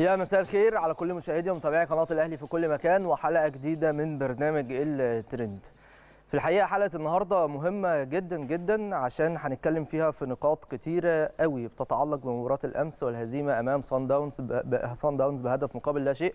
يا مساء الخير على كل مشاهدي ومتابعي قناة الأهلي في كل مكان وحلقة جديدة من برنامج الترند. في الحقيقة حلقة النهارده مهمة جدا جدا عشان هنتكلم فيها في نقاط كتيرة قوي بتتعلق بمباراة الأمس والهزيمة أمام صن داونز صن داونز بهدف مقابل لا شيء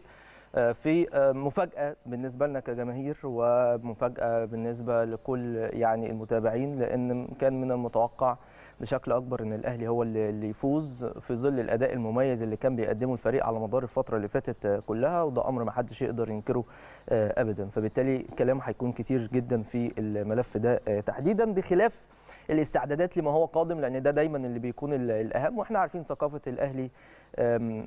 في مفاجأة بالنسبة لنا كجماهير ومفاجأة بالنسبة لكل يعني المتابعين لأن كان من المتوقع بشكل أكبر إن الأهلي هو اللي يفوز في ظل الأداء المميز اللي كان بيقدمه الفريق على مدار الفترة اللي فاتت كلها وده أمر ما حدش يقدر ينكره ابدا. فبالتالي كلام هيكون كتير جدا في الملف ده تحديدا بخلاف الاستعدادات لما هو قادم لأن ده دايما اللي بيكون الأهم. وإحنا عارفين ثقافة الأهلي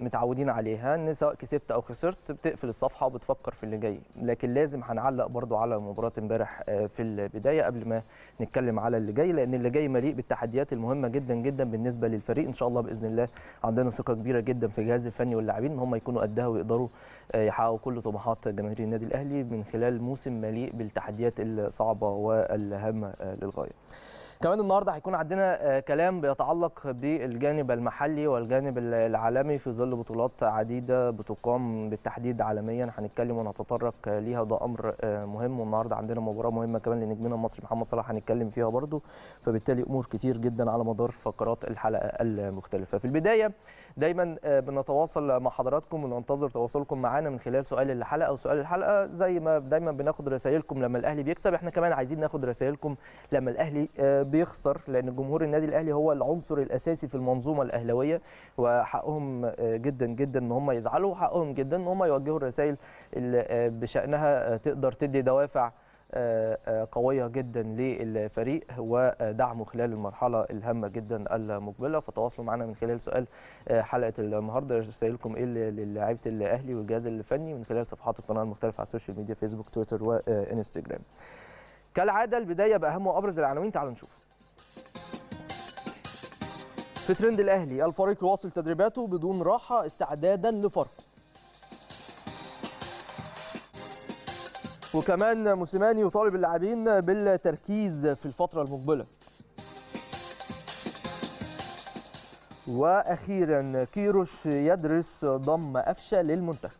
متعودين عليها إن سواء كسبت أو خسرت بتقفل الصفحة وبتفكر في اللي جاي. لكن لازم هنعلق برضو على مباراة امبارح في البداية قبل ما نتكلم على اللي جاي لأن اللي جاي مليء بالتحديات المهمة جدا جدا بالنسبة للفريق. إن شاء الله بإذن الله عندنا ثقة كبيرة جدا في الجهاز الفني واللاعبين إن هم يكونوا قدها ويقدروا يحققوا كل طموحات جماهير النادي الأهلي من خلال موسم مليء بالتحديات الصعبة والهامه للغاية. كمان النهارده هيكون عندنا كلام بيتعلق بالجانب المحلي والجانب العالمي في ظل بطولات عديدة بتقام بالتحديد عالميا. هنتكلم ونتطرق ليها. ده أمر مهم. والنهارده عندنا مباراة مهمة كمان لنجمنا المصري محمد صلاح هنتكلم فيها برده فبالتالي أمور كتير جدا على مدار فقرات الحلقة المختلفة. في البداية دايما بنتواصل مع حضراتكم وننتظر تواصلكم معانا من خلال سؤال الحلقة أو سؤال الحلقة. زي ما دايما بناخد رسائلكم لما الأهلي بيكسب إحنا كمان عايزين ناخد رسائلكم لما الأهلي بيخسر لأن جمهور النادي الأهلي هو العنصر الأساسي في المنظومة الأهلاوية. وحقهم جدا جدا إن هم يزعلوا وحقهم جدا إن هم يوجهوا الرسائل اللي بشأنها تقدر تدي دوافع قوية جدا للفريق ودعمه خلال المرحلة الهامة جدا المقبلة. فتواصلوا معنا من خلال سؤال حلقة النهارده. رسائلكم إيه للاعيبة الأهلي والجهاز الفني من خلال صفحات القناة المختلفة على ال social media فيسبوك تويتر وانستجرام كالعادة البداية بأهم وأبرز العناوين تعالوا نشوف. في ترند الأهلي الفريق يواصل تدريباته بدون راحة استعدادا لفرقه. وكمان موسيماني يطالب اللاعبين بالتركيز في الفترة المقبلة. وأخيرا كيروش يدرس ضم قفشه للمنتخب.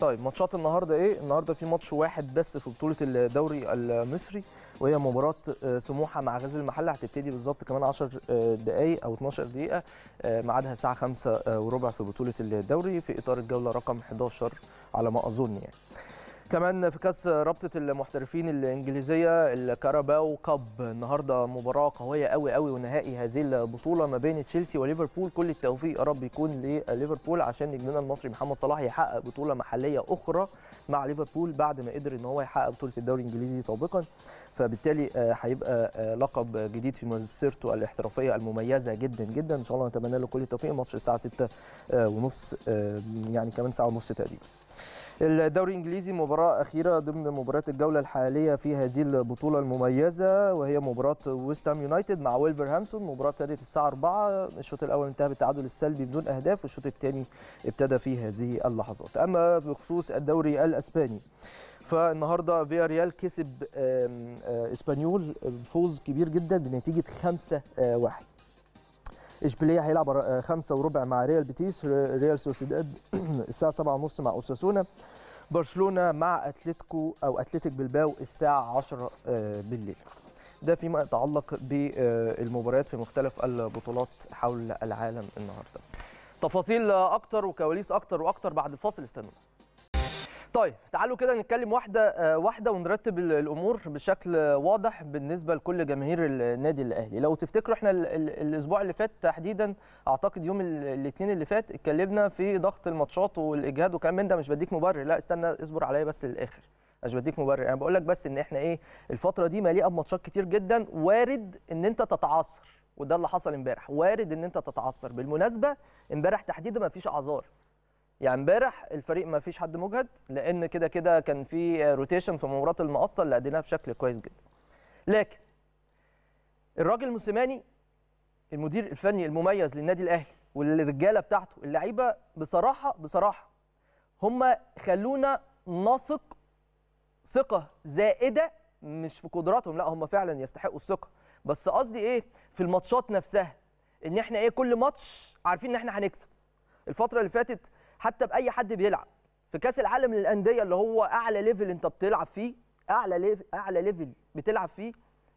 طيب ماتشات النهارده إيه؟ النهارده في ماتش واحد بس في بطولة الدوري المصري. وهي مباراة سموحة مع غزل المحلة. هتبتدي بالظبط كمان 10 دقائق أو 12 دقيقة ميعادها الساعة 5 وربع في بطولة الدوري في إطار الجولة رقم 11 على ما أظن يعني. كمان في كأس رابطة المحترفين الإنجليزية الكاراباو كاب. النهارده مباراة قوية قوي قوي ونهائي هذه البطولة ما بين تشيلسي وليفربول. كل التوفيق يا رب يكون لليفربول عشان نجمنا المصري محمد صلاح يحقق بطولة محلية أخرى مع ليفربول بعد ما قدر إن هو يحقق بطولة الدوري الإنجليزي سابقا. فبالتالي هيبقى لقب جديد في مسيرته الاحترافية المميزة جدا جدا. إن شاء الله نتمنى له كل التوفيق. ماتش الساعة 6 ونص يعني كمان ساعة ونص تقريبا. الدوري الإنجليزي مباراة أخيرة ضمن مباريات الجولة الحالية في هذه البطولة المميزة وهي مباراة ويست هام يونايتد مع ويلفرهامبتون مباراة ابتدت الساعة 4 الشوط الأول انتهى بالتعادل السلبي بدون أهداف والشوط الثاني ابتدى في هذه اللحظات. أما بخصوص الدوري الإسباني فالنهارده فياريال كسب اسبانيول فوز كبير جدا بنتيجة 5 1 إشبيلية هيلعب خمسة وربع مع ريال بيتيس ريال سوسيداد الساعة 7 ونص مع أوساسونا. برشلونة مع أتلتيكو أو أتلتيك بلباو الساعة 10 بالليل. ده فيما يتعلق بالمباريات في مختلف البطولات حول العالم النهارده. تفاصيل أكتر وكواليس أكتر وأكتر بعد الفاصل استنونا. طيب تعالوا كده نتكلم واحدة واحدة ونرتب الأمور بشكل واضح بالنسبة لكل جماهير النادي الأهلي. لو تفتكروا إحنا الأسبوع اللي فات تحديدا أعتقد يوم الاثنين اللي فات اتكلمنا في ضغط الماتشات والإجهاد وكلام من ده مش بديك مبرر. لا استنى اصبر عليا بس للآخر. مش بديك مبرر. أنا بقول لك بس إن إحنا إيه الفترة دي مليئة بماتشات كتير جدا وارد إن أنت تتعثر. وده اللي حصل امبارح. وارد إن أنت تتعثر. بالمناسبة امبارح تحديدا ما فيش أعذار. يعني امبارح الفريق ما فيش حد مجهد لأن كده كده كان في روتيشن في مباراة المقصه اللي اديناها بشكل كويس جدا. لكن الراجل موسيماني المدير الفني المميز للنادي الأهلي والرجالة بتاعته اللعيبة بصراحة بصراحة هم خلونا نثق ثقة زائدة مش في قدراتهم لا هم فعلا يستحقوا الثقة. بس قصدي إيه؟ في الماتشات نفسها إن إحنا إيه كل ماتش عارفين إن إحنا هنكسب. الفترة اللي فاتت حتى بأي حد بيلعب. في كأس العالم للأندية اللي هو أعلى level أنت بتلعب فيه أعلى level أعلى level بتلعب فيه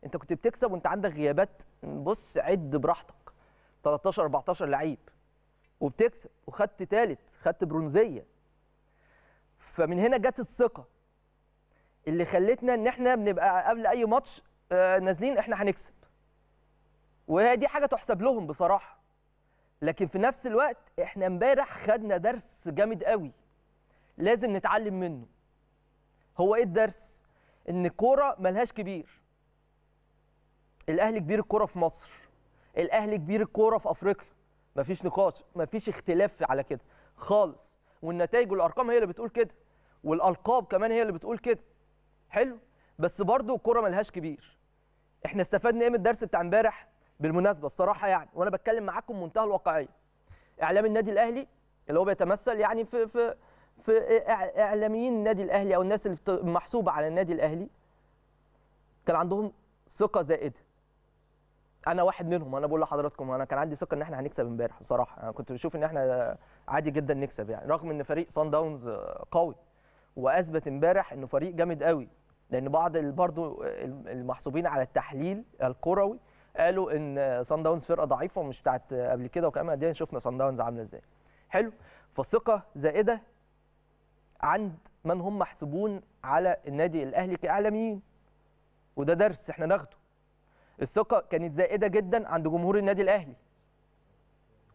أنت كنت بتكسب وأنت عندك غيابات. بص عد براحتك. 13 14 لعيب وبتكسب. وخدت ثالث خدت برونزية. فمن هنا جت الثقة. اللي خلتنا إن إحنا بنبقى قبل أي ماتش آه، نازلين إحنا هنكسب. وهي دي حاجة تحسب لهم بصراحة. لكن في نفس الوقت إحنا امبارح خدنا درس جامد قوي لازم نتعلم منه. هو إيه الدرس؟ ان الكوره ملهاش كبير. الاهلي كبير الكورة في مصر. الاهلي كبير الكورة في افريقيا. مفيش نقاش مفيش اختلاف على كده خالص. والنتائج والارقام هي اللي بتقول كده. والالقاب كمان هي اللي بتقول كده. حلو؟ بس برضو الكورة ملهاش كبير. إحنا استفدنا إيه من الدرس بتاع امبارح؟ بالمناسبة بصراحة يعني وأنا بتكلم معاكم منتهى الواقعية. إعلام النادي الأهلي اللي هو بيتمثل يعني في في في إعلاميين النادي الأهلي أو الناس اللي محسوبة على النادي الأهلي كان عندهم ثقة زائدة. أنا واحد منهم أنا بقول لحضراتكم أنا كان عندي ثقة إن إحنا هنكسب إمبارح بصراحة. أنا كنت بشوف إن إحنا عادي جدا نكسب يعني رغم إن فريق صن داونز قوي وأثبت إمبارح إنه فريق جامد قوي لأن بعض برضو المحسوبين على التحليل الكروي قالوا إن صن داونز فرقة ضعيفة ومش بتاعت قبل كده وكمان قد شفنا صن داونز عاملة إزاي. حلو؟ فالثقه زائدة عند من هم محسوبون على النادي الأهلي كإعلاميين. وده درس إحنا ناخده. الثقة كانت زائدة جدا عند جمهور النادي الأهلي.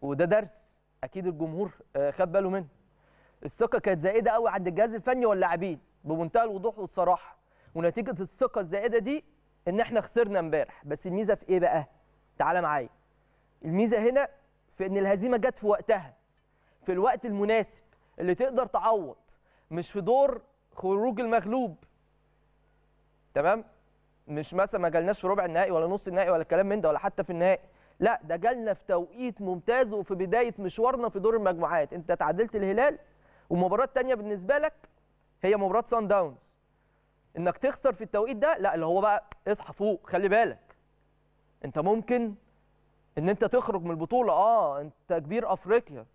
وده درس أكيد الجمهور آه، خد باله منه. الثقة كانت زائدة قوي عند الجهاز الفني واللاعبين بمنتهى الوضوح والصراحة. ونتيجة الثقة الزائدة دي إن إحنا خسرنا إمبارح. بس الميزة في إيه بقى؟ تعالى معايا. الميزة هنا في إن الهزيمة جت في وقتها. في الوقت المناسب اللي تقدر تعوض. مش في دور خروج المغلوب. تمام؟ مش مثلا ما جالناش في ربع النهائي ولا نص النهائي ولا الكلام من ده ولا حتى في النهائي. لا ده جالنا في توقيت ممتاز وفي بداية مشوارنا في دور المجموعات. أنت تعادلت الهلال. ومباراه تانية بالنسبة لك هي مباراة سان داونز إنك تخسر في التوقيت ده لا اللي هو بقى اصحى فوق خلي بالك. أنت ممكن إن أنت تخرج من البطولة آه أنت كبير أفريقيا.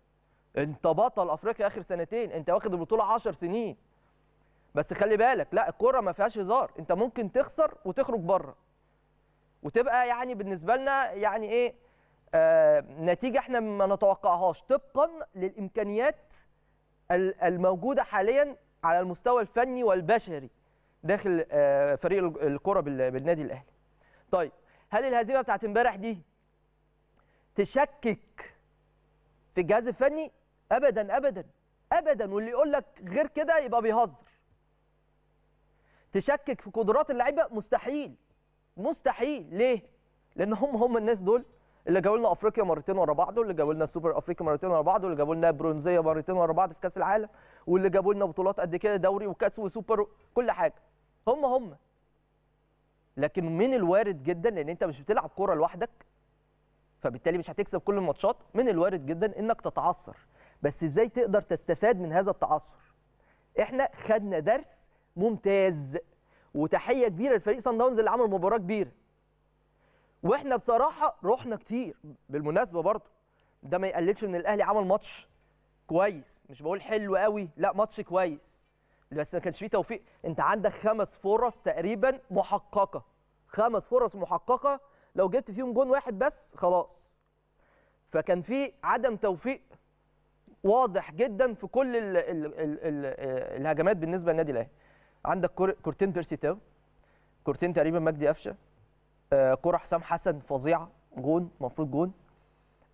أنت بطل أفريقيا آخر سنتين أنت واخد البطولة 10 سنين. بس خلي بالك لا الكورة ما فيهاش هزار. أنت ممكن تخسر وتخرج بره. وتبقى يعني بالنسبة لنا يعني إيه آه نتيجة إحنا ما نتوقعهاش. طبقا للإمكانيات ال- الموجودة حاليا على المستوى الفني والبشري. داخل آه فريق ال- الكرة بال- بالنادي الأهلي. طيب هل الهزيمة بتاعت امبارح دي تشكك في الجهاز الفني؟ ابدا ابدا ابدا. واللي يقول لك غير كده يبقى بيهزر. تشكك في قدرات اللعيبة؟ مستحيل مستحيل. ليه؟ لأن هم هم الناس دول اللي جابوا لنا أفريقيا مرتين ورا بعض واللي جابوا لنا السوبر أفريقيا مرتين ورا بعض واللي جابوا لنا برونزية مرتين ورا بعض في كأس العالم. واللي جابوا لنا بطولات قد كده دوري وكاس وسوبر كل حاجة. هم هم. لكن من الوارد جدا لأن أنت مش بتلعب كورة لوحدك فبالتالي مش هتكسب كل الماتشات من الوارد جدا إنك تتعثر. بس إزاي تقدر تستفاد من هذا التعثر؟ إحنا خدنا درس ممتاز وتحية كبيرة لفريق صن داونز اللي عمل مباراة كبيرة. وإحنا بصراحة رحنا كتير بالمناسبة برضه ده ما يقللش إن الأهلي عمل ماتش كويس مش بقول حلو قوي لا ماتش كويس. بس ما كانش فيه توفيق. انت عندك خمس فرص تقريبا محققة. خمس فرص محققة. لو جبت فيهم جون واحد بس خلاص. فكان في عدم توفيق واضح جدا في كل ال ال ال ال الهجمات بالنسبة للنادي الأهلي. عندك كور- كورتين بيرسي تاو كورتين تقريبا مجدي قفشة. آه، كرة حسام حسن فظيعة. جون المفروض جون.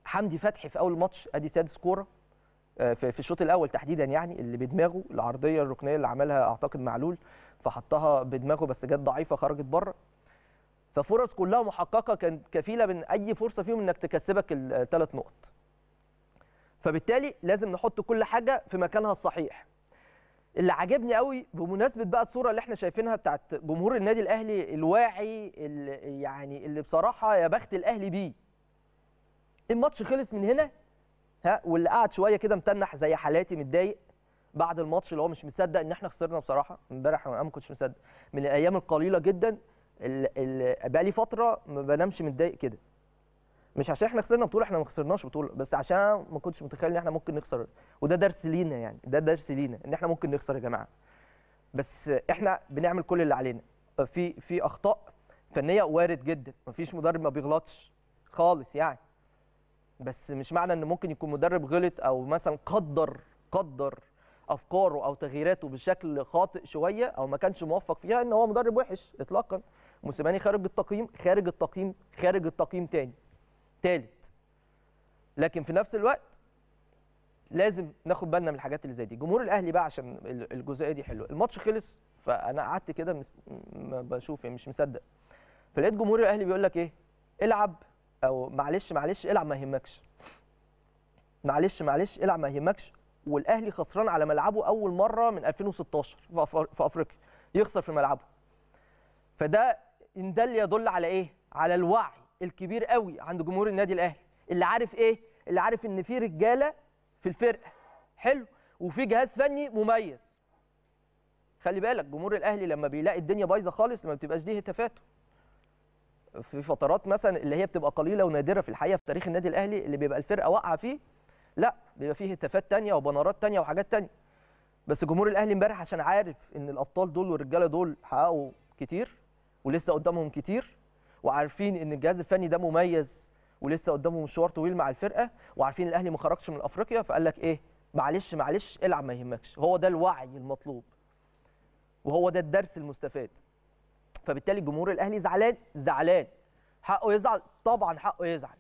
حمدي فتحي في أول ماتش أدي سادس كورة. في في الشوط الأول تحديدا يعني اللي بدماغه العرضية الركنية اللي عملها أعتقد معلول فحطها بدماغه بس جت ضعيفة خرجت بره. ففرص كلها محققة كانت كفيلة من أي فرصة فيهم إنك تكسبك الثلاث نقط. فبالتالي لازم نحط كل حاجة في مكانها الصحيح. اللي عجبني قوي بمناسبة بقى الصورة اللي إحنا شايفينها بتاعت جمهور النادي الأهلي الواعي اللي يعني اللي بصراحة يا بخت الأهلي بيه. الماتش خلص من هنا ها واللي قعد شوية كده متنح زي حالاتي متضايق بعد الماتش اللي هو مش مصدق إن إحنا خسرنا بصراحة. إمبارح أنا ما كنتش مصدق. من الأيام القليلة جدا اللي بقى لي فترة ما بنامش متضايق كده. مش عشان إحنا خسرنا بطولة إحنا ما خسرناش بطولة بس عشان ما كنتش متخيل إن إحنا ممكن نخسر. وده درس لينا يعني ده درس لينا إن إحنا ممكن نخسر يا جماعة. بس إحنا بنعمل كل اللي علينا. في في أخطاء فنية وارد جدا. مفيش مدرب ما بيغلطش خالص يعني. بس مش معنى إن ممكن يكون مدرب غلط أو مثلا قدر قدر أفكاره أو تغييراته بشكل خاطئ شوية أو ما كانش موفق فيها إن هو مدرب وحش اطلاقا. موسيماني خارج التقييم خارج التقييم خارج التقييم تاني تالت. لكن في نفس الوقت لازم ناخد بالنا من الحاجات اللي زي دي. جمهور الأهلي بقى عشان ال- الجزئية دي حلوة. الماتش خلص فأنا قعدت كده بشوف يعني مش مصدق. فلقيت جمهور الأهلي بيقول لك إيه؟ العب أو معلش معلش العب ما يهمكش. معلش معلش العب ما يهمكش. والأهلي خسران على ملعبه أول مرة من 2016 في أفريقيا. يخسر في ملعبه. فده ان ده اللي يدل على إيه؟ على الوعي الكبير قوي عند جمهور النادي الأهلي. اللي عارف إيه؟ اللي عارف إن في رجالة في الفرقة. حلو. وفي جهاز فني مميز. خلي بالك جمهور الأهلي لما بيلاقي الدنيا بايظة خالص ما بتبقاش دي هتافاته. في فترات مثلا اللي هي بتبقى قليلة ونادرة في الحقيقة في تاريخ النادي الأهلي اللي بيبقى الفرقة واقعة فيه لا بيبقى فيه هتافات تانية وبنارات تانية وحاجات تانية. بس جمهور الأهلي امبارح عشان عارف إن الأبطال دول والرجالة دول حققوا كتير ولسه قدامهم كتير وعارفين إن الجهاز الفني ده مميز ولسه قدامه مشوار طويل مع الفرقة وعارفين الأهلي ما خرجش من أفريقيا فقال لك إيه معلش معلش العب ما يهمكش. هو ده الوعي المطلوب وهو ده الدرس المستفاد. فبالتالي الجمهور الأهلي زعلان زعلان. حقه يزعل طبعا حقه يزعل.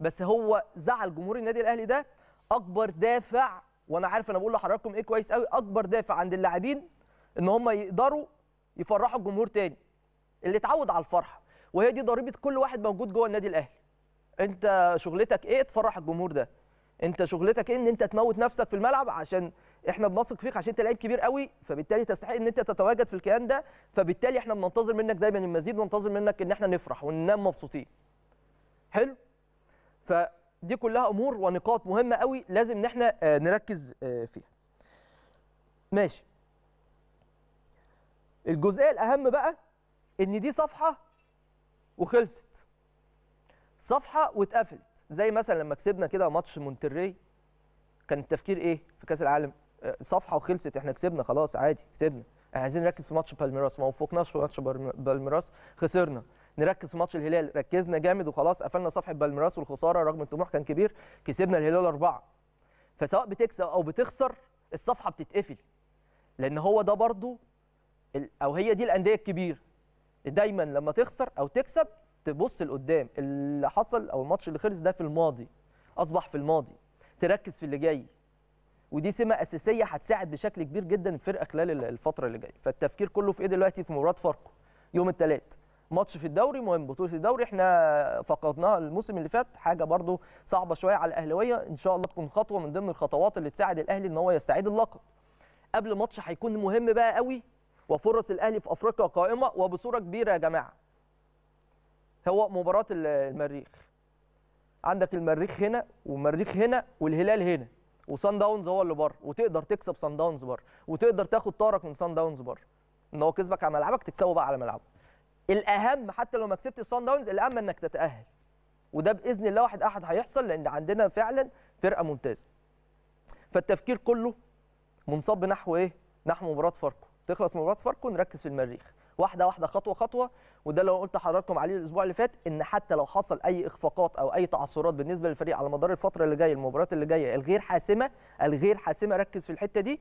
بس هو زعل جمهور النادي الأهلي ده أكبر دافع وأنا عارف أنا بقول لحضراتكم إيه كويس قوي أكبر دافع عند اللاعبين إن هم يقدروا يفرحوا الجمهور تاني. اللي اتعود على الفرحة وهي دي ضريبة كل واحد موجود جوه النادي الأهلي. أنت شغلتك إيه تفرح الجمهور ده؟ أنت شغلتك إيه إن أنت تموت نفسك في الملعب عشان إحنا بنثق فيك عشان انت لعيب كبير قوي فبالتالي تستحق ان انت تتواجد في الكيان ده فبالتالي إحنا بننتظر منك دايما المزيد وننتظر منك ان إحنا نفرح وننام مبسوطين. حلو؟ فدي كلها أمور ونقاط مهمة قوي لازم إن إحنا آه، نركز آه، فيها. ماشي. الجزئية الأهم بقى إن دي صفحة وخلصت. صفحة واتقفلت. زي مثلا لما كسبنا كده ماتش مونتري كان التفكير إيه في كأس العالم؟ صفحة وخلصت إحنا كسبنا خلاص عادي كسبنا. إحنا عايزين نركز في ماتش بالميراس ما وفقناش في ماتش بالميراس خسرنا. نركز في ماتش الهلال ركزنا جامد وخلاص قفلنا صفحة بالميراس والخسارة رغم الطموح كان كبير كسبنا الهلال أربعة. فسواء بتكسب أو بتخسر الصفحة بتتقفل. لأن هو ده برضو أو هي دي الأندية الكبيره دايما لما تخسر أو تكسب تبص لقدام. اللي حصل أو الماتش اللي خلص ده في الماضي أصبح في الماضي. تركز في اللي جاي. ودي سمة أساسية هتساعد بشكل كبير جدا الفرقه خلال ال- الفترة اللي جاية. فالتفكير كله في إيه دلوقتي؟ في مباراة فاركو يوم الثلاث ماتش في الدوري مهم بطولة الدوري. إحنا فقدناها الموسم اللي فات حاجة برضو صعبة شوية على الأهلاوية. إن شاء الله تكون خطوة من ضمن الخطوات اللي تساعد الأهلي إن هو يستعيد اللقب. قبل ماتش هيكون مهم بقى قوي وفرص الأهلي في أفريقيا قائمة وبصورة كبيرة يا جماعة. هو مباراة ال- المريخ. عندك المريخ هنا والمريخ هنا والهلال هنا. وصن داونز هو اللي بره وتقدر تكسب صن داونز بره وتقدر تاخد طارك من صن داونز بره. إن هو كسبك على ملعبك تكسبه بقى على ملعبه. الأهم حتى لو ما كسبت صن داونز الأهم إنك تتأهل. وده بإذن الله واحد أحد هيحصل لأن عندنا فعلا فرقة ممتازة. فالتفكير كله منصب نحو إيه؟ نحو مباراة فاركو. تخلص مباراة فاركو نركز في المريخ. واحدة واحدة خطوة خطوة. وده اللي قلت لحضراتكم عليه الأسبوع اللي فات إن حتى لو حصل أي إخفاقات أو أي تعثرات بالنسبة للفريق على مدار الفترة اللي جاية المباريات اللي جاية الغير حاسمة الغير حاسمة ركز في الحتة دي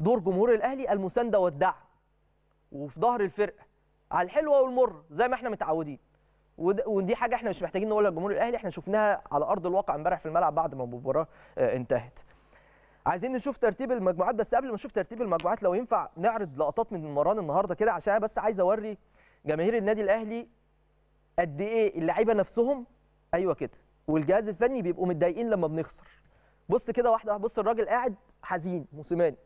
دور جمهور الأهلي المساندة والدعم. وفي ظهر الفرقة على الحلوة والمر زي ما إحنا متعودين. ود- ودي حاجة إحنا مش محتاجين نقولها لجمهور الأهلي إحنا شفناها على أرض الواقع امبارح في الملعب بعد ما المباراة آه، انتهت. عايزين نشوف ترتيب المجموعات بس قبل ما نشوف ترتيب المجموعات لو ينفع نعرض لقطات من مران النهارده كده عشان بس عايز أوري جماهير النادي الأهلي قد إيه اللعيبة نفسهم. أيوه كده. والجهاز الفني بيبقوا متضايقين لما بنخسر. بص كده واحدة واحدة، بص الراجل قاعد حزين موسيماني.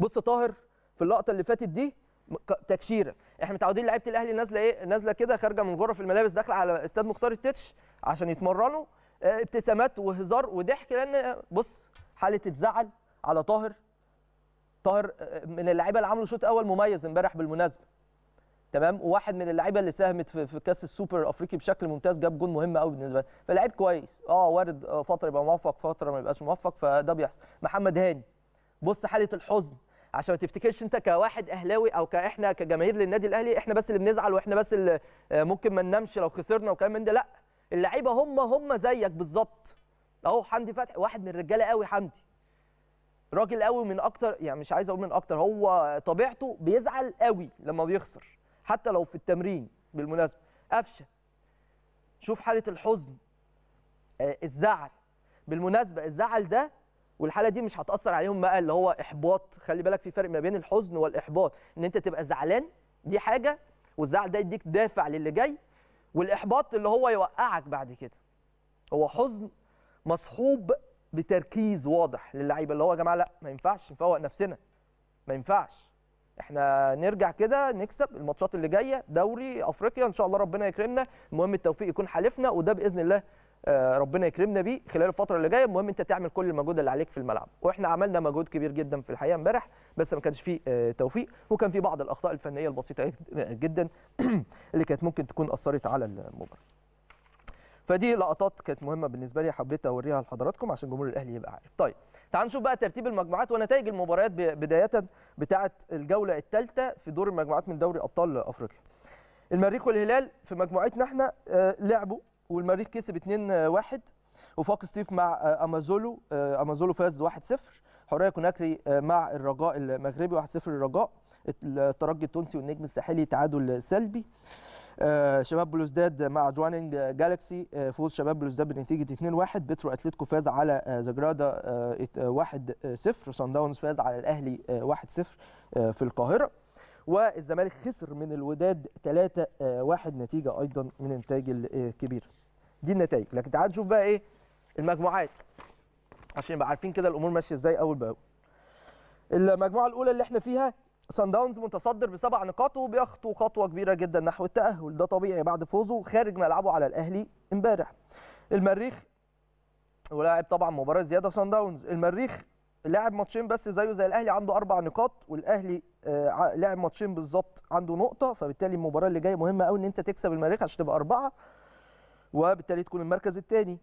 بص طاهر في اللقطة اللي فاتت دي تكشيرة. إحنا متعودين لعيبة الأهلي نازلة إيه نازلة كده خارجة من غرف الملابس داخلة على استاد مختار التتش عشان يتمرنوا آه، ابتسامات وهزار وضحك لأن بص حاله الزعل على طاهر. طاهر آه، من اللعيبه اللي عملوا شوط اول مميز امبارح بالمناسبه. تمام؟ وواحد من اللعيبه اللي ساهمت في, كاس السوبر الافريقي بشكل ممتاز جاب جون مهم قوي بالنسبة فلعيب كويس. آه وارد آه، فترة يبقى موفق فترة ما يبقاش موفق فده بيحصل. محمد هاني. بص حالة الحزن. عشان ما تفتكرش انت كواحد أهلاوي أو كإحنا كجماهير للنادي الأهلي إحنا بس اللي بنزعل وإحنا بس اللي آه، ممكن ما ننامش لو خسرنا وكلام من ده. لأ اللعيبة هم هم زيك بالظبط. اهو حمدي فتحي واحد من الرجاله قوي حمدي. راجل قوي من أكتر يعني مش عايز أقول من أكتر هو طبيعته بيزعل قوي لما بيخسر حتى لو في التمرين بالمناسبة. قفشه. شوف حالة الحزن آه، الزعل. بالمناسبة الزعل ده والحالة دي مش هتأثر عليهم بقى اللي هو إحباط. خلي بالك في فرق ما بين الحزن والإحباط إن أنت تبقى زعلان دي حاجة والزعل ده يديك دافع للي جاي والإحباط اللي هو يوقعك بعد كده. هو حزن مصحوب بتركيز واضح للعيبة اللي هو يا جماعة لا ما ينفعش نفوق نفسنا. ما ينفعش. إحنا نرجع كده نكسب الماتشات اللي جاية دوري أفريقيا إن شاء الله ربنا يكرمنا. المهم التوفيق يكون حالفنا وده بإذن الله آه، ربنا يكرمنا بيه. خلال الفترة اللي جاية المهم أنت تعمل كل المجهود اللي عليك في الملعب. وإحنا عملنا مجهود كبير جدا في الحقيقة امبارح بس ما كانش فيه آه، توفيق. وكان في بعض الأخطاء الفنية البسيطة جدا اللي كانت ممكن تكون أثرت على المباراة. فدي لقطات كانت مهمة بالنسبة لي حبيت أوريها لحضراتكم عشان جمهور الأهلي يبقى عارف. طيب تعال نشوف بقى ترتيب المجموعات ونتائج المباريات بداية بتاعة الجولة الثالثه في دور المجموعات من دوري أبطال أفريقيا. المريخ والهلال في مجموعتنا إحنا آه، لعبوا والمريخ كسب 2-1 وفاق سطيف مع آه، أمازولو آه، أمازولو فاز 1-0 حورية كوناكري آه، مع الرجاء المغربي 1-0 للرجاء الترجي التونسي والنجم الساحلي تعادل سلبي. آه، شباب بلوزداد مع جوانينج جالاكسي آه، فوز شباب بلوزداد بنتيجة 2-1 بترو اتلتيكو فاز على آه، ساجرادا آه، ات- آه، 1-0 سان داونز فاز على الأهلي آه، 1-0 آه، في القاهرة. والزمالك خسر من الوداد 3-1 نتيجة أيضا من النتائج الكبيره دي النتائج. لكن تعال نشوف بقى إيه المجموعات. عشان نبقى عارفين كده الأمور ماشية إزاي أول بأول. المجموعة الأولى اللي إحنا فيها سان داونز متصدر بسبع نقاط وبيخطو خطوة كبيرة جدا نحو التأهل. ده طبيعي بعد فوزه خارج ملعبه على الأهلي امبارح. المريخ ولاعب طبعا مباراة زيادة سان داونز. المريخ لاعب ماتشين بس زيه زي الأهلي عنده أربع نقاط والأهلي آه، لاعب ماتشين بالظبط عنده نقطة. فبالتالي المباراة اللي جاية مهمة قوي إن أنت تكسب المريخ عشان تبقى أربعة وبالتالي تكون المركز الثاني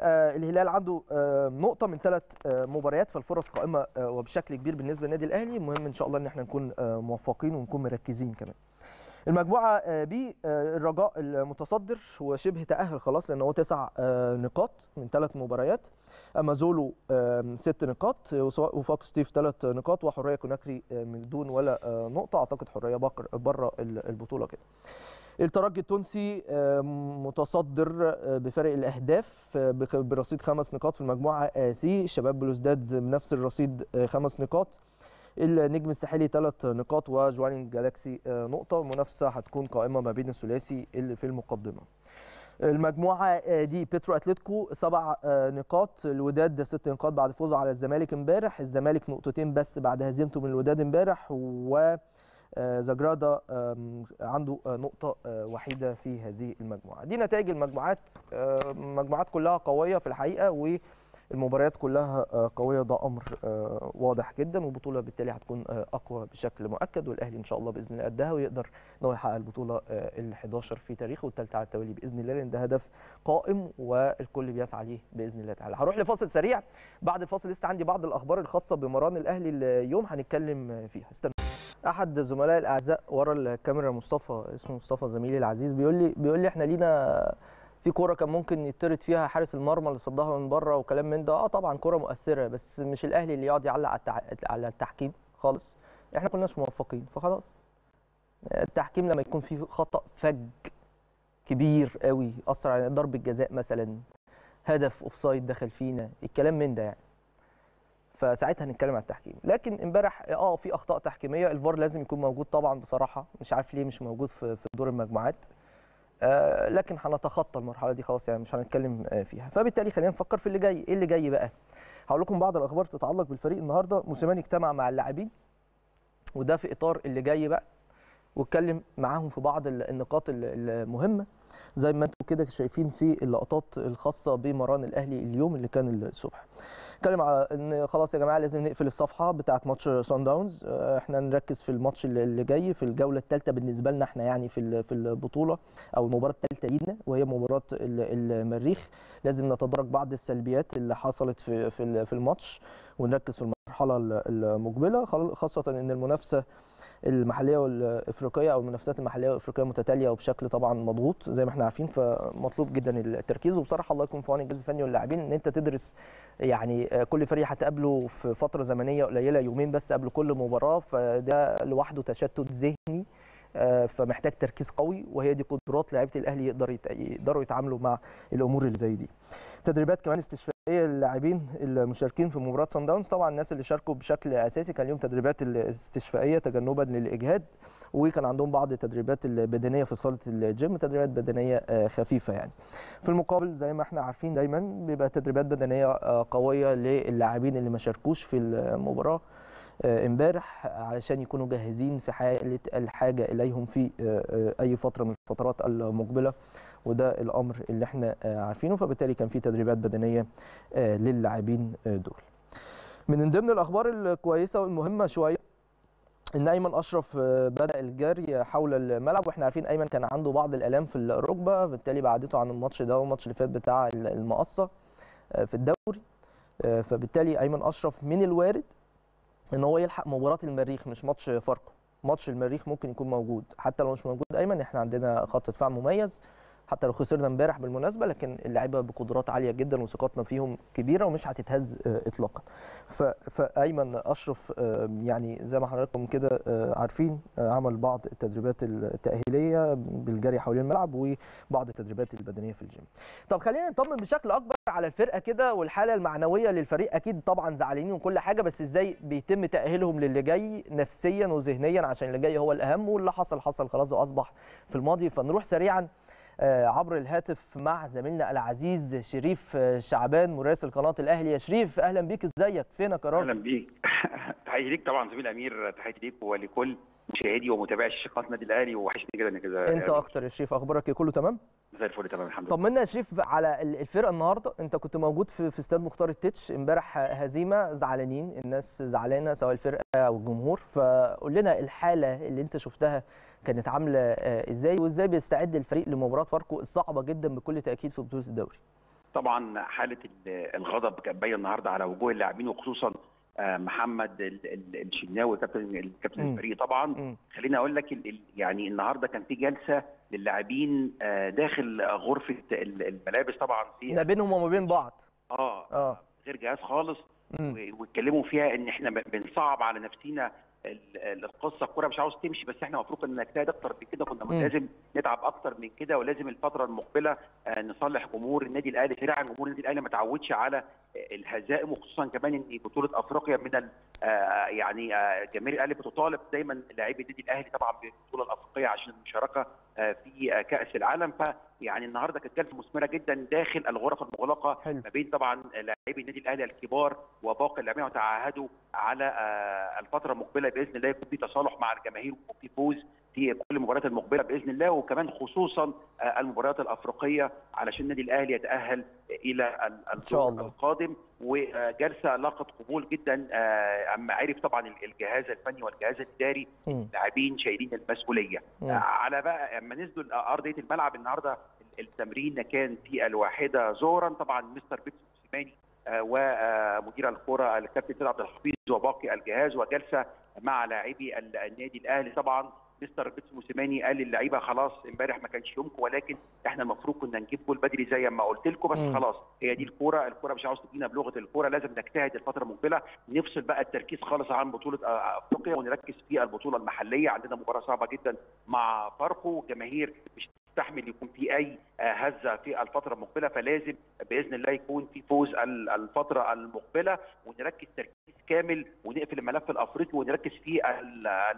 الهلال عنده آه نقطة من ثلاث آه مباريات فالفرص قائمة آه وبشكل كبير بالنسبة للنادي الأهلي المهم إن شاء الله إن إحنا نكون آه موفقين ونكون مركزين كمان. المجموعة آه B آه الرجاء المتصدر وشبه تأهل خلاص لأن هو تسع آه نقاط من ثلاث مباريات. أمازولو آه ست نقاط وفاق سطيف ثلاث نقاط وحورية كوناكري آه من دون ولا آه نقطة أعتقد حورية بقى بره البطولة كده. الترجي التونسي آه، متصدر آه، بفارق الأهداف آه، برصيد خمس نقاط في المجموعة C. شباب بلوزداد بنفس الرصيد خمس نقاط. النجم الساحلي ثلاث نقاط وجوانينج جالاكسي نقطة. المنافسه هتكون قائمة ما بين الثلاثي اللي في المقدمة. المجموعة دي بيترو أتلتيكو سبع نقاط. الوداد ست نقاط بعد فوزه على الزمالك امبارح. الزمالك نقطتين بس بعد هزيمته من الوداد امبارح و زجرادا آم، عنده آه، نقطة آه، وحيدة في هذه المجموعة. دي نتائج المجموعات آه، المجموعات كلها قوية في الحقيقة والمباريات كلها آه، قوية. ده آه، واضح جدا والبطولة بالتالي هتكون آه، أقوى بشكل مؤكد والأهلي إن شاء الله بإذن الله قدها ويقدر إن هو يحقق البطولة ال 11 في تاريخه والثالثة على التوالي بإذن الله لأن ده هدف قائم والكل بيسعى ليه بإذن الله تعالى. هروح لفاصل سريع. بعد الفاصل لسه عندي بعض الأخبار الخاصة بمران الأهلي اليوم هنتكلم فيها. استنى أحد زملائي الأعزاء ورا الكاميرا مصطفى اسمه مصطفى زميلي العزيز بيقول لي بيقول لي إحنا لينا في كورة كان ممكن يطرد فيها حارس المرمى اللي صدها من بره وكلام من ده. آه طبعا كورة مؤثرة بس مش الأهلي اللي يقعد يعلق على على التحكيم خالص. إحنا كناش موفقين فخلاص. التحكيم لما يكون فيه خطأ فج كبير قوي أثر على ضربة جزاء مثلا هدف أوفسايد دخل فينا الكلام من ده يعني. فساعتها هنتكلم عن التحكيم. لكن امبارح آه في أخطاء تحكيمية. الفار لازم يكون موجود طبعا بصراحة. مش عارف ليه مش موجود في في دور المجموعات. آه لكن هنتخطى المرحلة دي خلاص يعني مش هنتكلم آه فيها. فبالتالي خلينا نفكر في اللي جاي. إيه اللي جاي بقى؟ هقول لكم بعض الأخبار تتعلق بالفريق النهارده. موسيماني اجتمع مع اللاعبين وده في إطار اللي جاي بقى. واتكلم معاهم في بعض ال- النقاط ال- المهمة. زي ما أنتم كده شايفين في اللقطات الخاصة بمران الأهلي اليوم اللي كان الصبح. اتكلم على إن خلاص يا جماعة لازم نقفل الصفحة بتاعه ماتش سان داونز إحنا نركز في الماتش اللي جاي في الجولة الثالثه بالنسبة لنا إحنا يعني في في البطولة أو المباراة الثالثه لينا وهي مباراة ال- المريخ. لازم نتدرج بعض السلبيات اللي حصلت في في ال- في الماتش ونركز في المرحلة ال- المقبلة خاصة إن المنافسة المحلية والإفريقية أو المنافسات المحلية والإفريقية متتالية وبشكل طبعا مضغوط زي ما إحنا عارفين فمطلوب جدا التركيز. وبصراحة الله يكون في عون الجهاز الفني واللاعبين إن أنت تدرس يعني كل فريق هتقابله في فترة زمنية قليلة يومين بس قبل كل مباراة فده لوحده تشتت ذهني آه، فمحتاج تركيز قوي وهي دي قدرات لعيبة الأهلي يقدر يقدروا يتعاملوا مع الأمور اللي زي دي. تدريبات كمان استشفائيه للاعبين المشاركين في مباراة سان داونز طبعا الناس اللي شاركوا بشكل أساسي كان ليهم تدريبات الاستشفائية تجنبا للإجهاد وكان عندهم بعض التدريبات البدنية في صالة الجيم تدريبات بدنية آه، خفيفة يعني. في المقابل زي ما إحنا عارفين دايما بيبقى تدريبات بدنية آه، قوية للاعبين اللي ما شاركوش في المباراة آه، امبارح علشان يكونوا جاهزين في حالة الحاجة إليهم في أي فترة من الفترات المقبلة. وده الأمر اللي إحنا آه، عارفينه فبالتالي كان في تدريبات بدنية آه، للاعبين آه، دول. من ضمن الأخبار الكويسة والمهمة شوية إن أيمن أشرف بدأ الجري حول الملعب وإحنا عارفين أيمن كان عنده بعض الألام في الركبة بالتالي بعدته عن الماتش ده والماتش اللي فات بتاع المقصة في الدوري. فبالتالي أيمن أشرف من الوارد إن هو يلحق مباراة المريخ مش ماتش فاركو. ماتش المريخ ممكن يكون موجود. حتى لو مش موجود أيمن إحنا عندنا خط دفاع مميز حتى لو خسرنا امبارح بالمناسبة لكن اللعيبة بقدرات عالية جدا وثقتنا فيهم كبيرة ومش هتتهز آه، اطلاقا. فأيمن أشرف آه، يعني زي ما حضراتكم كده آه، عارفين عمل بعض التدريبات التأهيلية بالجري حوالين الملعب وبعض التدريبات البدنية في الجيم. طب خلينا نطمن بشكل أكبر على الفرقة كده والحالة المعنوية للفريق. أكيد طبعا زعلانين وكل حاجة بس إزاي بيتم تأهيلهم للي جاي نفسيا وذهنيا عشان اللي جاي هو الأهم واللي حصل حصل خلاص وأصبح في الماضي. فنروح سريعا عبر الهاتف مع زميلنا العزيز شريف آه، شعبان مراسل قناة الأهلي. يا شريف أهلا بيك إزيك؟ فينك يا راجل؟ أهلا بيك. تحياتي ليك طبعا زميل أمير تحياتي ليك ولكل مشاهدي ومتابعي شاشات النادي الأهلي وحشني جدا كده. أنت أكتر يا شريف أخبارك إيه؟ كله تمام؟ زي الفل تمام الحمد لله. طمنا يا شريف على ال- الفرقة النهارده. أنت كنت موجود في في استاد مختار التتش امبارح هزيمة زعلانين الناس زعلانة سواء الفرقة أو الجمهور. فقول لنا الحالة اللي أنت شفتها كانت عاملة آه، إزاي وإزاي بيستعد الفريق لمباراة فاركو الصعبة جدا بكل تأكيد في بطولة الدوري؟ طبعا حالة ال- الغضب كانت باينه النهارده على وجوه اللاعبين وخصوصا محمد ال- ال- الشناوي كابتن الكابتن. الفريق طبعا. خليني أقول لك يعني النهارده كان في جلسة للاعبين آه، داخل غرفة ال- الملابس طبعا في ما بينهم وما بين بعض. آه آه. غير جهاز خالص. واتكلموا فيها إن إحنا بنصعب على نفسينا ال- ال- القصة. الكوره مش عاوز تمشي بس إحنا المفروض ان نجتهد أكتر من كده. كنا. لازم نتعب أكتر من كده ولازم الفترة المقبلة آه، نصلح جمهور النادي الأهلي سريعا جمهور النادي الأهلي ما تعودش على آه، الهزائم وخصوصا كمان إن بطولة أفريقيا من آه، يعني آه، جماهير الأهلي بتطالب دايما لاعبي النادي الأهلي طبعا بالبطولة الأفريقية عشان المشاركة آه، في كأس العالم. فيعني النهارده كانت جلسة مثمرة جدا داخل الغرف المغلقة حلو. ما بين طبعا لاعبي النادي الأهلي الكبار وباقي اللاعبين وتعهدوا على الفترة المقبلة بإذن الله يكون في تصالح مع الجماهير ويكون في فوز في كل المباريات المقبلة بإذن الله وكمان خصوصا آه، المباريات الأفريقية علشان النادي الأهلي يتأهل إلى الدور. القادم وجلسة لاقت قبول جدا آه، أما عرف طبعا الجهاز الفني والجهاز الإداري مم. لاعبين شايلين المسؤولية مم. على بقى أما نزلوا أرضية الملعب النهارده التمرين كان في الواحدة ظهرا طبعا مستر بيتسو موسيماني آه، ومدير الكرة الكابتن سيد عبد الحفيظ وباقي الجهاز وجلسة مع لاعبي ال- النادي الأهلي طبعا مستر بيتسو موسيماني قال للعيبه خلاص امبارح ما كانش يومكم ولكن إحنا المفروض كنا نجيب جول بدري زي ما قلت لكم بس. خلاص هي دي الكورة الكورة مش عاوز تدينا بلغة الكورة لازم نجتهد الفترة المقبلة نفصل بقى التركيز خالص عن بطولة آه، أفريقيا ونركز في البطولة المحلية عندنا مباراة صعبة جدا مع فاركو جماهير مش تستحمل يكون في أي آه، هزة في الفترة المقبلة فلازم بإذن الله يكون في فوز ال- الفترة المقبلة ونركز تركيز كامل ونقفل الملف الأفريقي ونركز في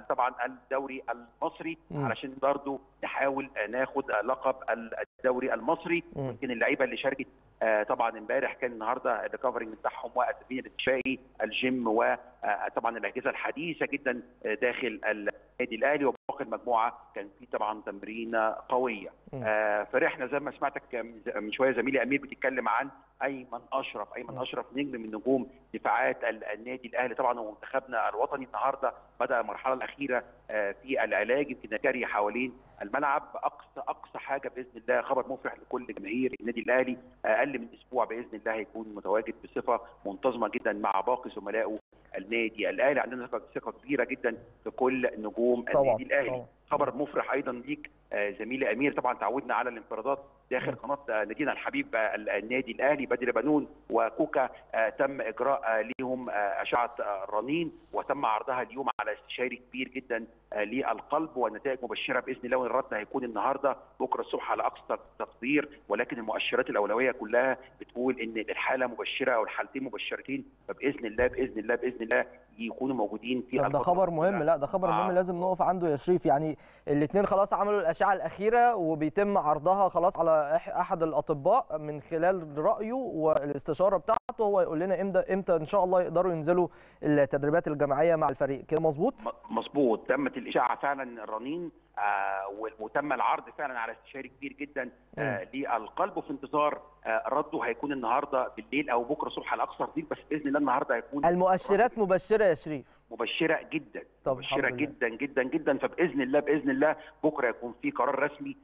طبعا الدوري المصري. علشان برضه نحاول آه، ناخد لقب ال- الدوري المصري. يمكن اللعيبة اللي شاركت آه، طبعا امبارح كان النهارده الريكفرنج بتاعهم والتمرين الاستشفائي الجيم وطبعا الأجهزة الحديثة جدا داخل ال- النادي الأهلي وباقي المجموعة كان في طبعا تمرينه قوية. آه فرحنا زي ما سمعتك من شوية زميلي أمير بتتكلم عن أيمن أشرف. أيمن أشرف نجم من نجوم دفاعات النادي الأهلي طبعا ومنتخبنا الوطني. النهارده بدأ المرحلة الأخيرة آه في العلاج يمكن جري حوالين الملعب. أقصى أقصى حاجة بإذن الله خبر مفرح لكل جماهير النادي الأهلي أقل من أسبوع بإذن الله هيكون متواجد بصفة منتظمة جدا مع باقي زملائه النادي الأهلي عندنا ثقه كبيرة جدا في كل نجوم طبعا النادي الأهلي طبعا. خبر مفرح أيضا ليك آه زميلي أمير. طبعا تعودنا على الانفرادات داخل قناة آه نادينا الحبيب آه النادي الأهلي بدر بنون وكوكا تم إجراء ليهم أشعة رنين وتم عرضها اليوم على استشاري كبير جدا للقلب. والنتائج مبشرة بإذن الله والرد هيكون النهارده بكرة الصبح على أقصى تقدير ولكن المؤشرات الأولوية كلها بتقول إن الحالة مبشرة أو الحالتين مبشرتين فبإذن الله بإذن الله بإذن الله يكونوا موجودين في طب ده خبر مهم. لا ده خبر مهم. لازم نقف عنده يا شريف. يعني الاثنين خلاص عملوا الأشعة الأخيرة وبيتم عرضها خلاص على أحد الأطباء من خلال رأيه والاستشارة بتاعته. هو يقول لنا إمتى إمتى إن شاء الله يقدروا ينزلوا التدريبات الجماعية مع الفريق. كده مظبوط؟ مظبوط. تمت الاشاعه فعلا الرنين آه وتم العرض فعلا على استشاري كبير جدا آه للقلب وفي انتظار آه رده هيكون النهارده بالليل أو بكرة الصبح على أقصى تقدير بس بإذن الله النهارده هيكون المؤشرات مبشرة يا شريف. مبشرة جدا طب مبشرة جدا جدا جدا فبإذن الله بإذن الله بكرة يكون في قرار رسمي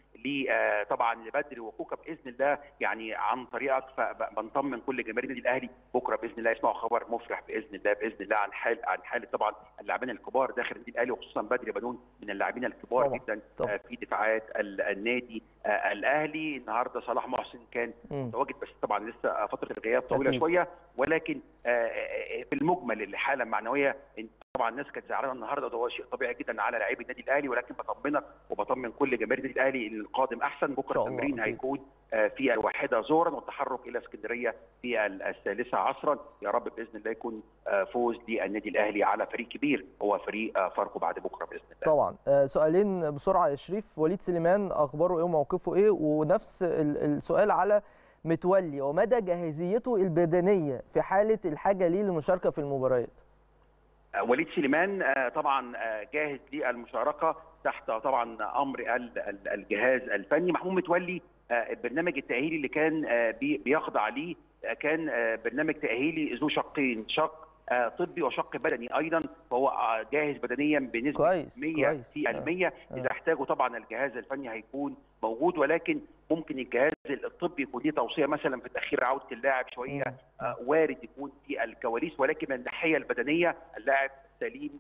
طبعا لبدري وكوكا باذن الله يعني عن طريقك فبنطمن كل جماهير النادي الأهلي بكرة بإذن الله يسمعوا خبر مفرح بإذن الله بإذن الله عن حال عن حاله طبعا اللاعبين الكبار داخل النادي الأهلي وخصوصا بدري بنون من اللاعبين الكبار طبعا. جدا طبعا. في دفاعات النادي الأهلي النهارده صلاح محسن كان متواجد بس طبعا لسه فترة الغياب طويلة. شوية ولكن في المجمل الحالة المعنوية طبعا الناس كانت زعلانة النهارده وده شيء طبيعي جدا على لاعبي النادي الأهلي ولكن بطمنك وبطمن كل جماهير النادي الأهلي إن القادم أحسن. بكرة التمرين هيكون في الواحدة ظهرا والتحرك إلى اسكندرية في الثالثة عصرا. يا رب بإذن الله يكون فوز للنادي الأهلي على فريق كبير هو فريق فاركو بعد بكرة بإذن الله. طبعا. سؤالين بسرعة يا شريف. وليد سليمان أخباره إيه وموقفه إيه؟ ونفس السؤال على متولي. ومدى جاهزيته البدنية في حالة الحاجة ليه للمشاركة في المباريات؟ وليد سليمان طبعا جاهز للمشاركة تحت طبعا أمر الجهاز الفني. محمود متولي البرنامج التأهيلي اللي كان بيخضع ليه كان برنامج تأهيلي ذو شقين. شق طبي وشق بدني أيضا فهو جاهز بدنيا بنسبة كويس 100 في المية. إذا احتاجوا طبعا الجهاز الفني هيكون موجود ولكن ممكن الجهاز الطبي يكون ليه توصية مثلا في تأخير عودة اللاعب شوية وارد يكون في الكواليس ولكن من الناحية البدنية اللاعب سليم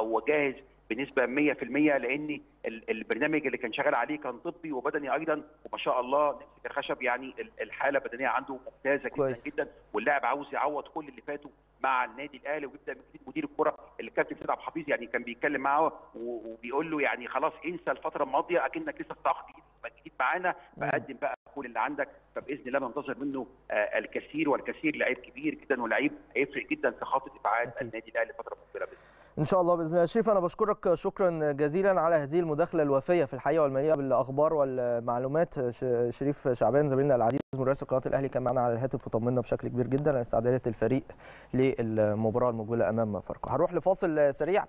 وجاهز بنسبة 100% لأن البرنامج اللي كان شغال عليه كان طبي وبدني أيضا وما شاء الله نمسك الخشب يعني الحالة البدنية عنده ممتازة جدا كويس. جدا واللاعب عاوز يعوض كل اللي فاته مع النادي الاهلي ويبدا من جديد مدير الكره اللي كابتن سيد عبد الحفيظ يعني كان بيتكلم معاه وبيقول له يعني خلاص انسى الفترة الماضيه اكنك لسه تعاقد جديد جديد معانا فقدم بقى كل اللي عندك. فباذن الله ننتظر منه آه الكثير والكثير لعيب كبير جدا ولعيب هيفرق جدا في خط دفاعات النادي الاهلي الفترة المقبلة بإذن إن شاء الله بإذن الله. شريف أنا بشكرك شكرا جزيلا على هذه المداخلة الوافيه في الحقيقة والمليئة بالأخبار والمعلومات. شريف شعبان زميلنا العزيز مراسل قناة الأهلي كان معنا على الهاتف وطمنا بشكل كبير جدا على استعدادات الفريق للمباراة المقبلة أمام فاركو. هنروح لفاصل سريع.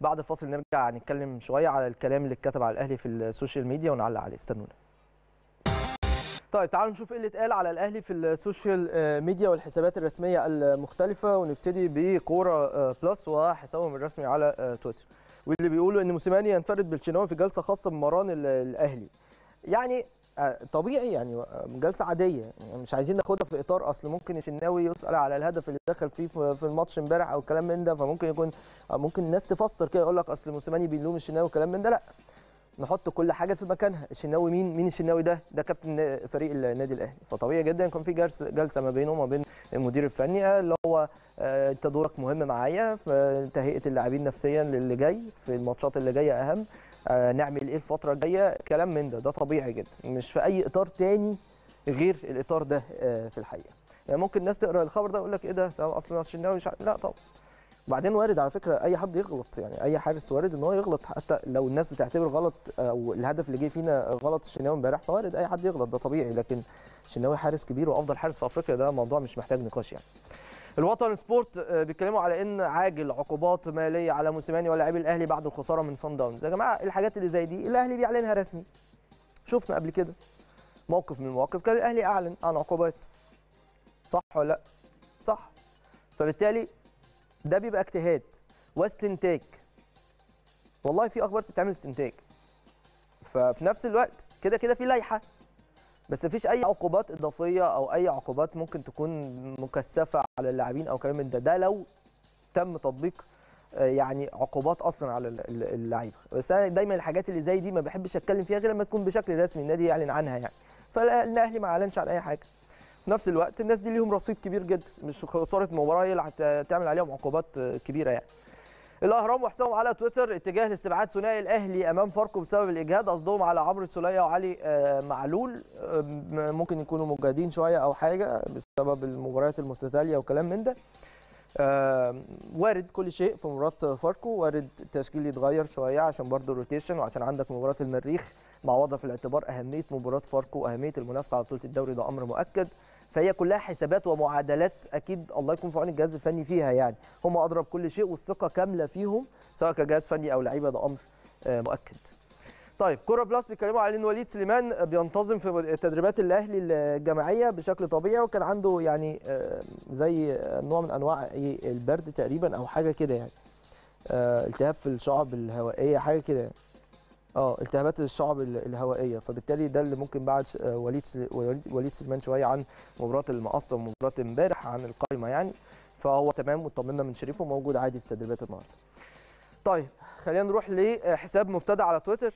بعد الفاصل نرجع نتكلم شوية على الكلام اللي اتكتب على الأهلي في السوشيال ميديا ونعلق عليه. استنونا. طيب تعالوا نشوف إيه اللي اتقال على الأهلي في السوشيال ميديا والحسابات الرسمية المختلفة ونبتدي بكورة بلس وحسابهم الرسمي على تويتر واللي بيقولوا إن موسيماني ينفرد بالشناوي في جلسة خاصة بمران الأهلي. يعني طبيعي يعني جلسة عادية يعني مش عايزين ناخدها في إطار أصل ممكن الشناوي يسأل على الهدف اللي دخل فيه في الماتش امبارح أو كلام من ده فممكن يكون ممكن الناس تفسر كده يقول لك أصل موسيماني بيلوم الشناوي وكلام من ده لأ. نحط كل حاجة في مكانها. الشناوي مين؟ مين الشناوي ده؟ ده كابتن فريق النادي الأهلي. فطبيعي جدا يكون في جلسه جلسة ما بينه وما بين المدير الفني اللي هو انت دورك مهم معايا في تهيئه اللاعبين نفسيا للي جاي في الماتشات اللي جاية أهم نعمل إيه الفترة الجاية؟ كلام من ده. ده طبيعي جدا. مش في أي إطار تاني غير الإطار ده في الحقيقة. يعني ممكن الناس تقرأ الخبر ده يقول لك إيه ده؟ ده أصلا الشناوي لا طبعا. وبعدين وارد على فكرة أي حد يغلط يعني أي حارس وارد إن هو يغلط حتى لو الناس بتعتبر غلط أو الهدف اللي جه فينا غلط الشناوي امبارح فوارد أي حد يغلط ده طبيعي لكن الشناوي حارس كبير وأفضل حارس في أفريقيا ده موضوع مش محتاج نقاش يعني. الوطن سبورت آه، بيتكلموا على إن عاجل عقوبات مالية على موسيماني ولاعبي الأهلي بعد الخسارة من صن داونز يا جماعة الحاجات اللي زي دي الأهلي بيعلنها رسمي. شفنا قبل كده موقف من المواقف كان الأهلي أعلن عن عقوبات. صح ولا لأ؟ صح. فبالتالي ده بيبقى اجتهاد واستنتاج. والله في أخبار بتتعمل استنتاج. ففي نفس الوقت كده كده في لائحه بس مفيش أي عقوبات إضافية أو أي عقوبات ممكن تكون مكثفة على اللاعبين أو كلام من ده. ده لو تم تطبيق آه، يعني عقوبات أصلا على ال- ال- اللعيبة. بس أنا دايما الحاجات اللي زي دي ما بحبش أتكلم فيها غير لما تكون بشكل رسمي النادي يعلن عنها يعني. فالاهلي ما أعلنش عن أي حاجة. في نفس الوقت الناس دي ليهم رصيد كبير جدا مش خسارة مباراه هي اللي هتعمل عليهم عقوبات كبيرة يعني. الأهرام وحسابهم على تويتر اتجاه لاستبعاد ثنائي الأهلي أمام فاركو بسبب الإجهاد قصدهم على عمرو السولية وعلي آه، معلول آه، ممكن يكونوا مجهدين شوية أو حاجة بسبب المباريات المتتالية وكلام من ده. آه، وارد كل شيء في مباراة فاركو وارد التشكيل يتغير شوية عشان برضه ال rotation وعشان عندك مباراة المريخ مع وضع في الاعتبار أهمية مباراة فاركو وأهمية المنافسة على بطولة الدوري ده أمر مؤكد. فهي كلها حسابات ومعادلات أكيد الله يكون في عون الجهاز الفني فيها يعني. هم اضرب كل شيء والثقة كاملة فيهم سواء كجهاز فني أو لعيبه ده أمر آه، مؤكد. طيب كورة بلس بيتكلموا على ان وليد سليمان بينتظم في تدريبات الأهلي الجماعية بشكل طبيعي وكان عنده يعني آه، زي نوع من أنواع إيه البرد تقريبا أو حاجة كده يعني. آه، التهاب في الشعب الهوائية حاجة كده يعني. آه التهابات الشعب ال- الهوائية فبالتالي ده اللي ممكن بعد آه، وليد وليد سليمان شوية عن مباراة المقصة ومباراة امبارح عن القائمه يعني فهو تمام واطمنا من شريف وموجود عادي في تدريبات النهارده. طيب خلينا نروح لحساب مبتدع على تويتر.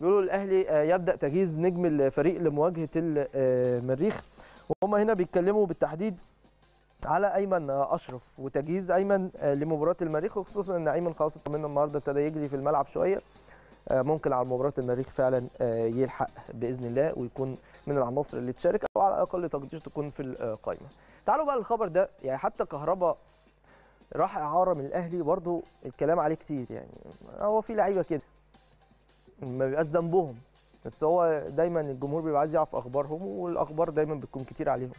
بيقولوا الأهلي آه، يبدأ تجهيز نجم الفريق لمواجهة المريخ. وهم هنا بيتكلموا بالتحديد على أيمن آه، أشرف وتجهيز أيمن آه، لمباراة المريخ وخصوصا إن أيمن خلاص اطمنا النهارده ابتدى يجري في الملعب شوية. آه، ممكن على مباراه المريخ فعلا آه، يلحق بإذن الله ويكون من العناصر اللي تشارك أو على أقل تقدير تكون في القائمه. تعالوا بقى للخبر ده يعني حتى كهربا راح إعارة من الأهلي برضو الكلام عليه كتير يعني. هو في لعيبة كده ما بيبقاش ذنبهم بس هو دايما الجمهور بيبقى عايز يعرف أخبارهم والأخبار دايما بتكون كتير عليهم.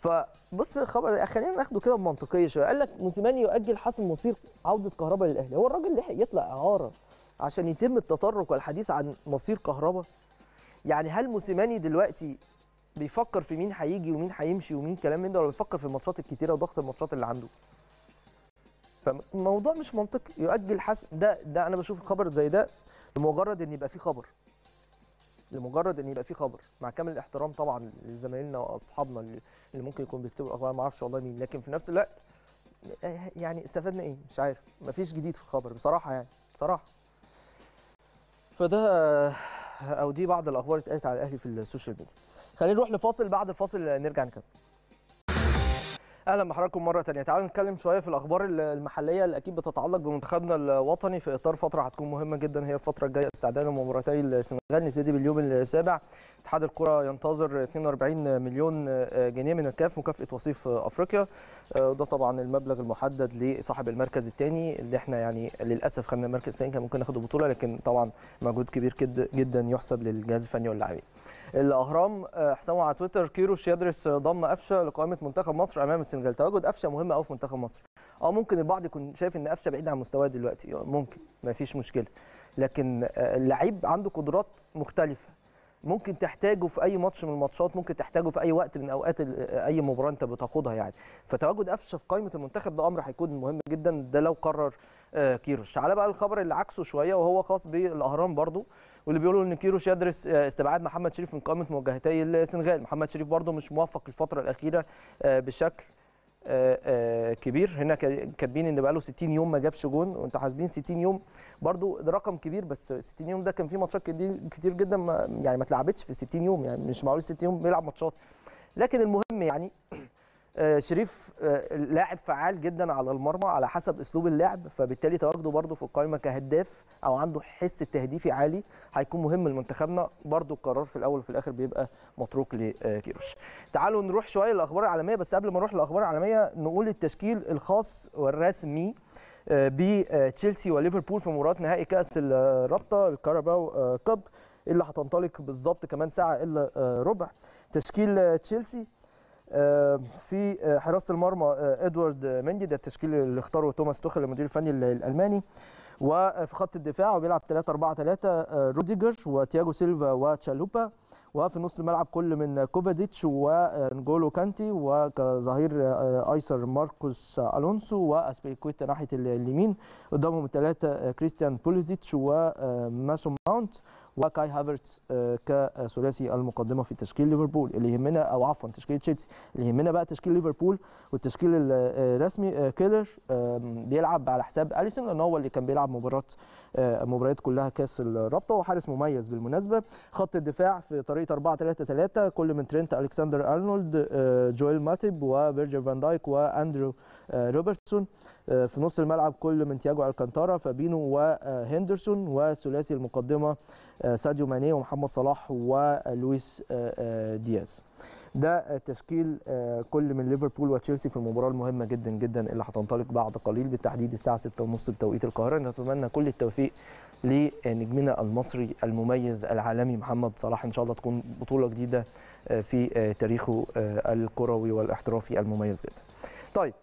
فبص الخبر خلينا ناخده كده بمنطقية شوية. قال لك موسيماني يؤجل حسم مصير عودة كهربا للأهلي. هو الراجل لحق يطلع إعارة عشان يتم التطرق والحديث عن مصير كهربا؟ يعني هل موسيماني دلوقتي بيفكر في مين هيجي ومين هيمشي ومين كلام من ده ولا بيفكر في الماتشات الكتيرة وضغط الماتشات اللي عنده؟ فالموضوع مش منطقي. يؤجل حسم. ده ده أنا بشوف خبر زي ده لمجرد إن يبقى فيه خبر. لمجرد إن يبقى فيه خبر. مع كامل الاحترام طبعا لزمايلنا وأصحابنا اللي ممكن يكون بيكتبوا الأخبار. ما أعرفش والله مين. لكن في نفس الوقت يعني استفدنا إيه؟ مش عارف. مفيش جديد في الخبر بصراحة يعني. بصراحة. فده آه، أو دي بعض الأخبار اتقالت على الأهلي في السوشيال ميديا. خلينا نروح لفاصل بعد الفاصل نرجع نكمل. أهلا بحضراتكم مرة ثانية تعالوا نتكلم شوية في الأخبار المحلية اللي أكيد بتتعلق بمنتخبنا الوطني في إطار فترة هتكون مهمة جدا. هي الفترة الجاية استعداد لمباراتي السنغال نبتدي باليوم السابع. اتحاد الكرة ينتظر 42 مليون جنيه من الكاف مكافأة وصيف أفريقيا. وده طبعا المبلغ المحدد لصاحب المركز الثاني اللي إحنا يعني للأسف خدنا المركز الثاني كان ممكن ناخد البطولة لكن طبعا مجهود كبير جدا يحسب للجهاز الفني واللاعبين. الأهرام. آه، حسابه على تويتر كيروش يدرس ضم قفشه لقائمة منتخب مصر أمام السنغال. تواجد قفشه مهم قوي في منتخب مصر. آه ممكن البعض يكون شايف إن قفشه بعيد عن مستواه دلوقتي. آه، ممكن ما فيش مشكلة. لكن آه، اللعيب عنده قدرات مختلفة. ممكن تحتاجه في أي ماتش من الماتشات ممكن تحتاجه في أي وقت من أوقات أي مباراة أنت بتاخدها يعني. فتواجد قفشه في قائمة المنتخب ده أمر هيكون مهم جدا. ده لو قرر كيروش. تعالى بقى الخبر اللي عكسه شوية وهو خاص بالأهرام برضو. واللي بيقولوا إن كيروش يدرس آه، استبعاد محمد شريف من قائمة مواجهتي السنغال. محمد شريف برضو مش موفق الفترة الأخيرة آه، بشكل آه، كبير. هنا كا- كاتبين إن بقاله 60 يوم ما جابش جون وأنتوا حاسبين 60 يوم. برضو ده رقم كبير بس 60 يوم ده كان في ماتشات كتير جدا ما يعني ما اتلعبتش في 60 يوم يعني مش معقول 60 يوم بيلعب ماتشات. لكن المهم يعني شريف آه، لاعب فعال جدا على المرمى على حسب أسلوب اللعب فبالتالي تواجده برده في القائمه كهداف أو عنده حس التهديفي عالي هيكون مهم لمنتخبنا. برده القرار في الأول وفي الآخر بيبقى متروك لكيروش. تعالوا نروح شوية للاخبار العالميه بس قبل ما نروح للاخبار العالميه نقول التشكيل الخاص والرسمي آه، بتشيلسي وليفربول في مباراة نهائي كأس الرابطة الكاراباو آه، cup اللي هتنطلق بالظبط كمان ساعة إلا آه، ربع. تشكيل آه، تشيلسي في حراسة المرمى إدوارد مندي ده التشكيل اللي اختاره توماس توخل المدير الفني الألماني. وفي خط الدفاع وبيلعب 3 4 3 روديجر وتياجو سيلفا وتشالوبا. وفي نص الملعب كل من كوفاديتش ونجولو كانتي وكظهير آيسر ماركوس ألونسو وأسبيكويتا ناحية اليمين. قدامهم الثلاثه كريستيان بوليسيتش وميسون ماونت. وكاي هافرتس كثلاثي المقدمة في تشكيل ليفربول اللي يهمنا أو عفوا تشكيل تشيلسي اللي يهمنا بقى تشكيل ليفربول والتشكيل الرسمي كيليهر بيلعب على حساب اليسون لأن هو اللي كان بيلعب مباراة مباريات كلها كأس الرابطة وحارس مميز بالمناسبة خط الدفاع في طريقة 4 3 3 كل من ترينت الكسندر أرنولد جويل ماتيب وفيرجيل فان دايك واندرو روبرتسون في نص الملعب كل من تياجو ألكانتارا فابينو وهندرسون وثلاثي المقدمة ساديو ماني ومحمد صلاح ولويس دياز. ده تشكيل كل من ليفربول وتشيلسي في المباراة المهمة جدا جدا اللي هتنطلق بعد قليل بالتحديد الساعة 6:30 بتوقيت القاهرة. نتمنى كل التوفيق لنجمنا المصري المميز العالمي محمد صلاح. إن شاء الله تكون بطولة جديدة في تاريخه الكروي والإحترافي المميز جدا. طيب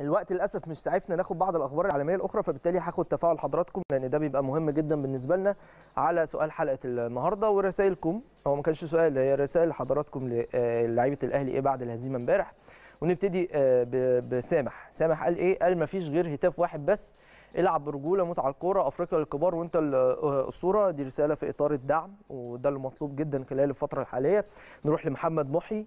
الوقت للأسف مش سعفنا ناخد بعض الأخبار العالمية الأخرى فبالتالي هاخد تفاعل حضراتكم لأن ده بيبقى مهم جدا بالنسبة لنا على سؤال حلقة النهارده. ورسائلكم هو ما كانش سؤال هي رسائل حضراتكم للعيبه الأهلي إيه بعد الهزيمة امبارح. ونبتدي بسامح. سامح قال إيه؟ قال ما فيش غير هتاف واحد بس العب برجوله موت على الكورة أفريقيا للكبار وأنت الاسطوره دي رسالة في إطار الدعم وده اللي مطلوب جدا خلال الفترة الحالية. نروح لمحمد محي.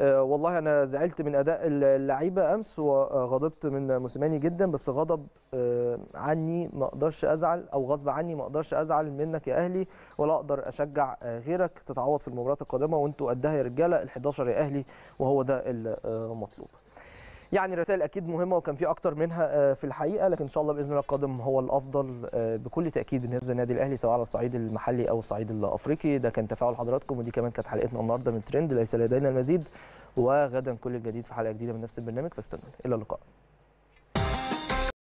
والله أنا زعلت من أداء اللعيبة أمس وغضبت من موسيماني جدا بس غضب أه عني ما أقدرش أزعل أو غصب عني ما أقدرش أزعل منك يا أهلي ولا أقدر أشجع غيرك تتعوض في المباريات القادمة وأنتوا قدها يا رجالة ال11 يا أهلي وهو ده المطلوب يعني رسائل أكيد مهمة وكان في أكتر منها في الحقيقة لكن إن شاء الله بإذن الله القادم هو الأفضل بكل تأكيد بالنسبة للنادي الأهلي سواء على الصعيد المحلي أو الصعيد الأفريقي. ده كان تفاعل حضراتكم ودي كمان كانت حلقتنا النهارده من ترند ليس لدينا المزيد وغدا كل الجديد في حلقة جديدة من نفس البرنامج فاستنونا. إلى اللقاء.